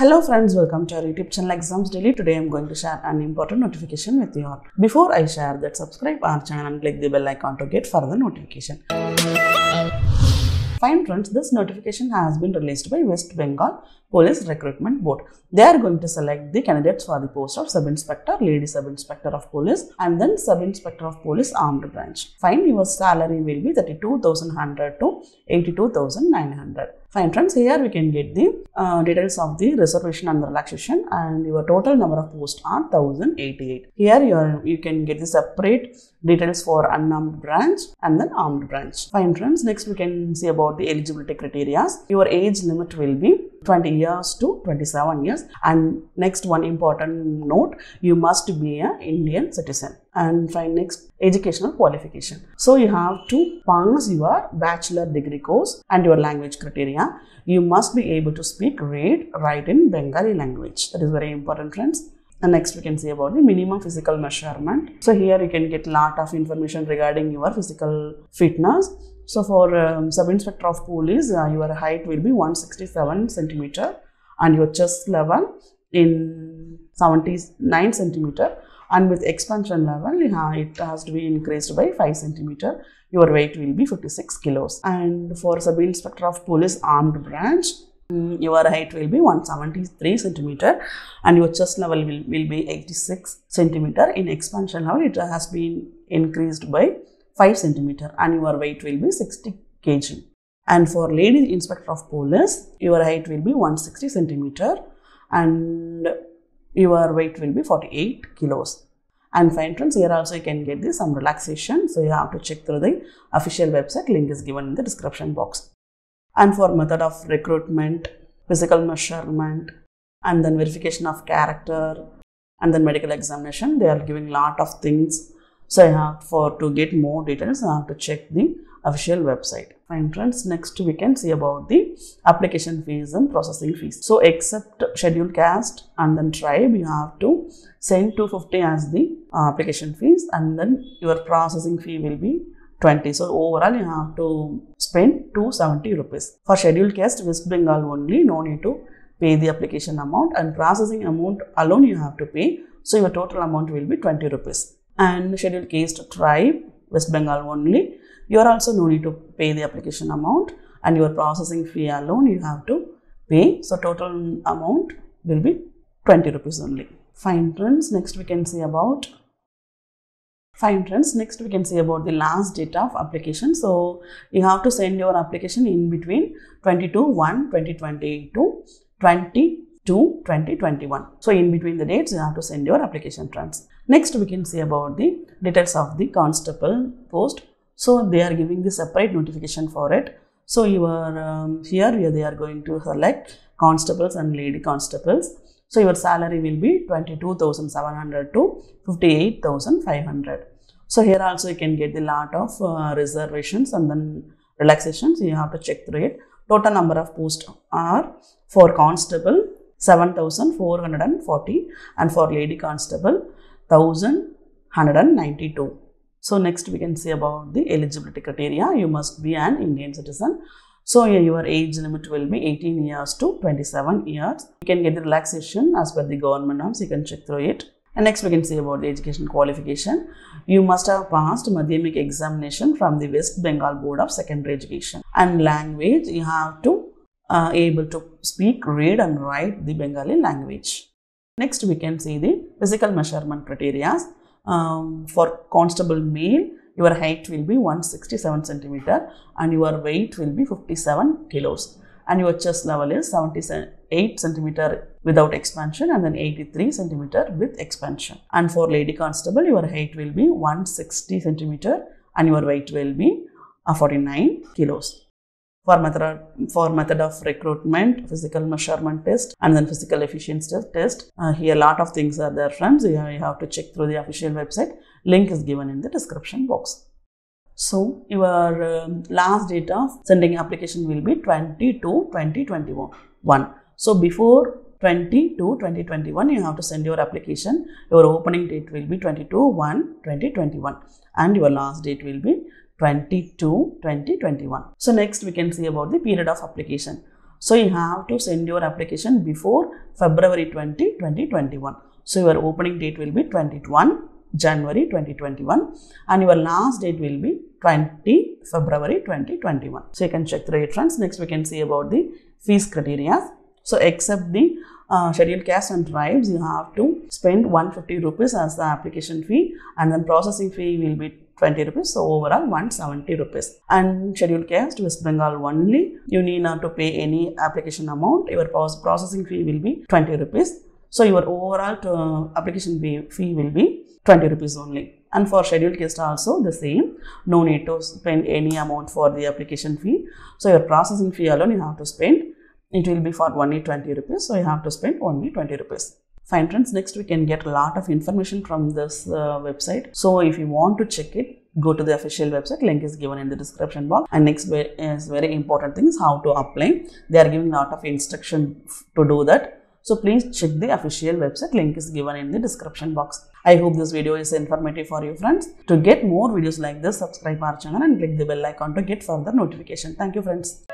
Hello friends, welcome to our YouTube channel Exams Daily. Today I am going to share an important notification with you all. Before I share that, subscribe our channel and click the bell icon to get further notification. Fine friends, this notification has been released by West Bengal Police Recruitment Board. They are going to select the candidates for the post of Sub-Inspector, Lady Sub-Inspector of Police and then Sub-Inspector of Police Armed Branch. Fine, your salary will be 32,100 to 82,900. Fine friends, here we can get the uh, details of the reservation and relaxation and your total number of posts are 1088. Here you, are, you can get the separate details for unarmed branch and then armed branch. Fine friends, next we can see about the eligibility criteria. Your age limit will be 20 years to 27 years and next one important note you must be an indian citizen and fine next educational qualification so you have to pass your bachelor degree course and your language criteria you must be able to speak read write in bengali language that is very important friends and next we can see about the minimum physical measurement. So here you can get a lot of information regarding your physical fitness. So for um, sub-inspector of police, uh, your height will be 167 centimeter and your chest level in 79 centimeter and with expansion level uh, it has to be increased by 5 centimeter. Your weight will be 56 kilos. And for sub-inspector of police armed branch, your height will be 173 centimeter and your chest level will, will be 86 centimeter in expansion level it has been increased by 5 centimeter and your weight will be 60 kg and for lady inspector of police your height will be 160 centimeter and your weight will be 48 kilos and for entrance, here also you can get some relaxation so you have to check through the official website link is given in the description box and for method of recruitment, physical measurement, and then verification of character, and then medical examination. They are giving lot of things. So I have for to get more details, I have to check the official website. Fine friends, next we can see about the application fees and processing fees. So except scheduled caste and then tribe, you have to send 250 as the uh, application fees and then your processing fee will be 20. So overall you have to spend 270 rupees. For scheduled caste West Bengal only no need to pay the application amount and processing amount alone you have to pay. So your total amount will be 20 rupees. And scheduled caste tribe West Bengal only you are also no need to pay the application amount and your processing fee alone you have to pay. So total amount will be 20 rupees only. Fine friends, next we can see about Fine friends, next we can see about the last date of application. So you have to send your application in between 22 1 2020 to 20 to 2021. So in between the dates you have to send your application friends. Next we can see about the details of the constable post. So they are giving the separate notification for it. So you are um, here they are going to select constables and lady constables. So your salary will be 22,700 to 58,500. So here also you can get the lot of uh, reservations and then relaxations. You have to check through it. Total number of posts are for constable 7440 and for lady constable 1192. So next we can see about the eligibility criteria. You must be an Indian citizen. So your age limit will be 18 years to 27 years. You can get the relaxation as per the government norms. You can check through it. And next we can see about the education qualification. You must have passed Madhyamik examination from the West Bengal Board of Secondary Education. And language, you have to uh, able to speak, read and write the Bengali language. Next we can see the physical measurement criteria. Um, for constable male, your height will be 167 centimeter and your weight will be 57 kilos and your chest level is 78 centimeter without expansion and then 83 centimeter with expansion. And for lady constable, your height will be 160 centimeter and your weight will be 49 kilos. For method, for method of recruitment, physical measurement test and then physical efficiency test, uh, here a lot of things are there friends. You have, you have to check through the official website. Link is given in the description box. So your um, last date of sending application will be 20 to 2021. So before 20 to 2021 you have to send your application. Your opening date will be 22 1 2021 and your last date will be 22 2021. So next we can see about the period of application. So you have to send your application before February 20, 2021. So your opening date will be 21 January 2021 and your last date will be 20 February 2021. So you can check the friends. Next we can see about the fees criteria. So except the uh, scheduled caste and tribes, you have to spend 150 rupees as the application fee and then processing fee will be 20 rupees. So overall 170 rupees. And scheduled caste West Bengal only. You need not to pay any application amount. Your processing fee will be 20 rupees. So your overall uh, application fee, fee will be 20 rupees only. And for scheduled caste also the same. No need to spend any amount for the application fee. So your processing fee alone you have to spend. It will be for only 20 rupees. So you have to spend only 20 rupees. Fine friends, next we can get a lot of information from this uh, website. So if you want to check it, go to the official website link is given in the description box and next is very important thing is how to apply they are giving a lot of instruction to do that so please check the official website link is given in the description box i hope this video is informative for you friends to get more videos like this subscribe our channel and click the bell icon to get further notification thank you friends